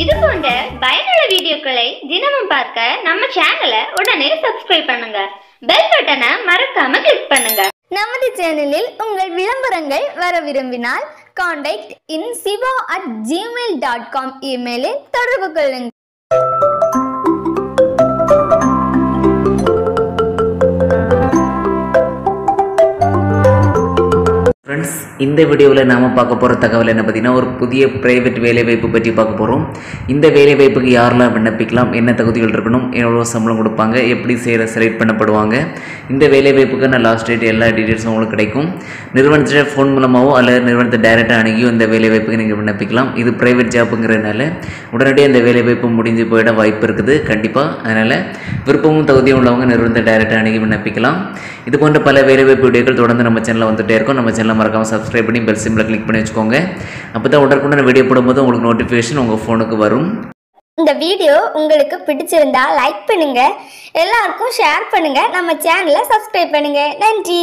இது போன்ற பயனுள்ள வீடியோக்களை தினமும் பார்க்க நம்ம சேனலை உடனே சப்ஸ்கிரைப் பண்ணுங்க. பெல் பட்டனை மறக்காம கிளிக் பண்ணுங்க. நமது சேனலில் உங்கள் விளம்பரங்கள் வர விரும்பினால் contact in Siva at Gmail dot com இமெயிலில் தொடர்பு கொள்ளுங்கள். இந்த வீடியோவில் நாம் பார்க்க போகிற தகவல் என்ன பார்த்தீங்கன்னா ஒரு புதிய ப்ரைவேட் வேலைவாய்ப்பு பற்றி பார்க்க போகிறோம் இந்த வேலைவாய்ப்புக்கு யாரெல்லாம் விண்ணப்பிக்கலாம் என்ன தகுதிகள் இருக்கணும் எவ்வளோ சம்பளம் கொடுப்பாங்க எப்படி செய்கிற செலக்ட் பண்ணப்படுவாங்க இந்த வேலைவாய்ப்புக்கான லாஸ்ட் டேட் எல்லா டீட்டெயில்ஸும் உங்களுக்கு கிடைக்கும். நிறுவனத்திட்ட ஃபோன் மூலமாகவோ அல்லது நிறுவனத்தை டைரெக்டாக அணுகியோ இந்த வேலைவாய்ப்புக்கு நீங்கள் விண்ணப்பிக்கலாம். இது ப்ரைவேட் ஜாப்புங்கிறதுனால உடனடியாக இந்த வேலைவாய்ப்பு முடிஞ்சு போயிட வாய்ப்பு இருக்குது கண்டிப்பாக அதனால் விருப்பமும் தகுதியும் உள்ளவங்க நிறுவனத்தை டைரெக்டாக அணுகி விண்ணப்பிக்கலாம். இது போன்ற பல வேலைவாய்ப்பு வீடியோக்கள் தொடர்ந்து நம்ம சேனலில் வந்துகிட்டே இருக்கும். நம்ம சேனலை மறக்காமல் சப்ஸ்கிரைப் பண்ணி பெல் சிம்பிளை கிளிக் பண்ணி வச்சுக்கோங்க. அப்போ தான் உடனுக்குடன் வீடியோ போடும்போது உங்களுக்கு நோட்டிஃபிகேஷன் உங்கள் ஃபோனுக்கு வரும். இந்த வீடியோ உங்களுக்கு பிடிச்சிருந்தா லைக் பண்ணுங்கள் எல்லாருக்கும் ஷேர் பண்ணுங்கள் நம்ம சேனலை சப்ஸ்கிரைப் பண்ணுங்கள் நன்றி.